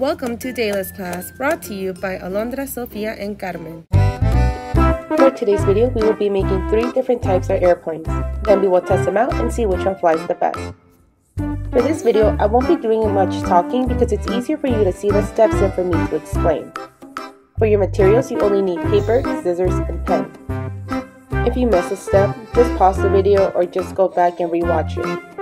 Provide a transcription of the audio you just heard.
Welcome to Dayla's class, brought to you by Alondra, Sofia, and Carmen. For today's video, we will be making three different types of airplanes. Then we will test them out and see which one flies the best. For this video, I won't be doing much talking because it's easier for you to see the steps than for me to explain. For your materials, you only need paper, scissors, and pen. If you miss a step, just pause the video or just go back and rewatch it.